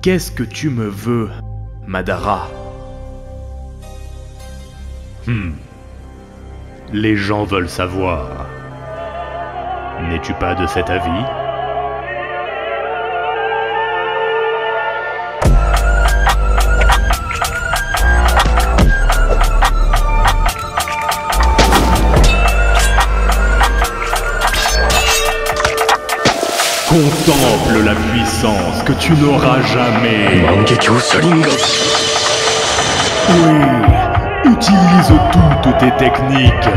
Qu'est-ce que tu me veux, Madara? Hmm. Les gens veulent savoir. N'es-tu pas de cet avis? Contemple la puissance que tu n'auras jamais. Oui, utilise toutes tes techniques.